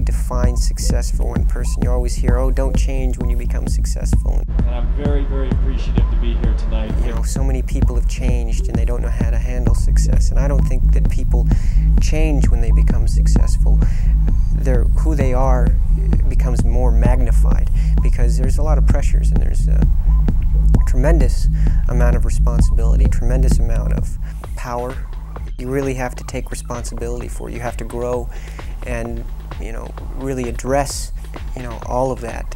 you define success for one person? You always hear, oh, don't change when you become successful. And I'm very, very appreciative to be here tonight. You know, so many people have changed and they don't know how to handle success. And I don't think that people change when they become successful. They're, who they are becomes more magnified because there's a lot of pressures and there's a tremendous amount of responsibility, tremendous amount of power. You really have to take responsibility for. You have to grow and you know really address you know all of that